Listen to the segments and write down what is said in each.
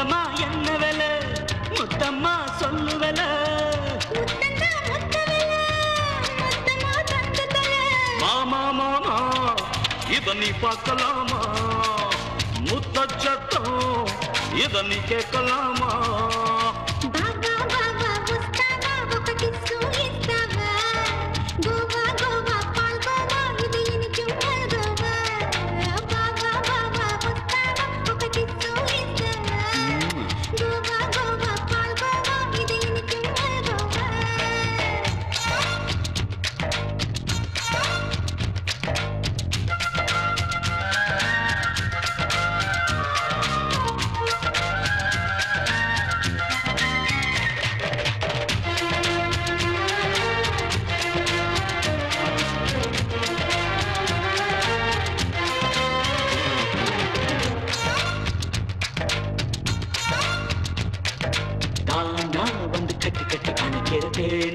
முத்தம்மா என்ன வேலை முத்தம்மா சொல்லுவல மாமா மாமா இத நீ பார்க்கலாமா? முத்த சத்தம் இத நீ கேட்கலாமா?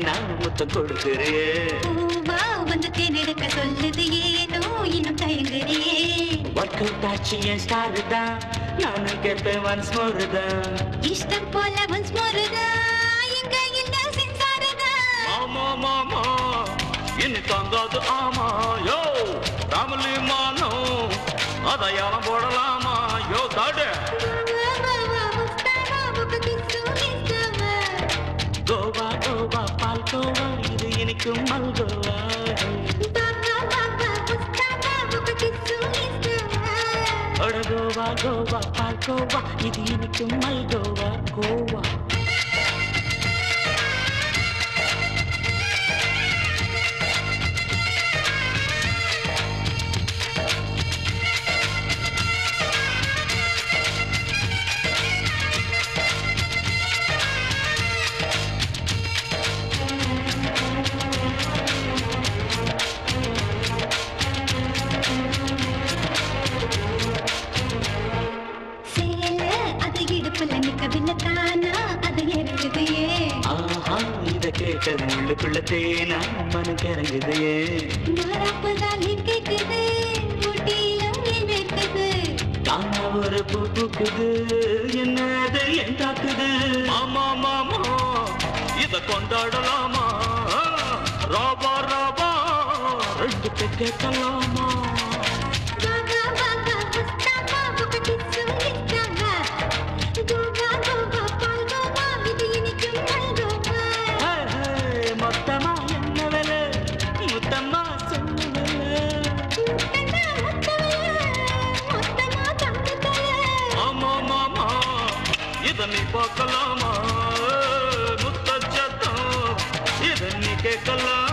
நான் முத்தம் கொடுக்கிறேன் வந்து தேனெடுக்க சொல்லுது ஏனோ இன்னும் தயங்குறே ஒர்க் அவுட் ஆச்சு என் ஸ்டார் தான் நானும் கேட்பேன் ஒன்ஸ் மோர் தான் இஷ்டம் போல ஒன்ஸ் எங்க சென்சாருதா ஆமா மாமா இனி தங்காது ஆமா யோ தமிழி மானம் அதையாலம் போடலாமா யோ தாடு கோவா இது இனிக்கும் மல்கோவா அட கோவா கோவா பால் கோவா இது இனிக்கும் மல்கோவா கோவா ஆஹா இத கேட்டது உள்ளுக்குள்ள தேனா மனம் கிறங்குதையே காண ஒரு பூ பூக்குது என்னது என் தாக்குது? ஆமா மாமா இத கொண்டாடலாமா? ராபா ராபா ரெண்டு கேட்கலாமா? இத நீ பார்க்கலாமா முத்தச்சத்தம் இத நீ கேட்கலாமா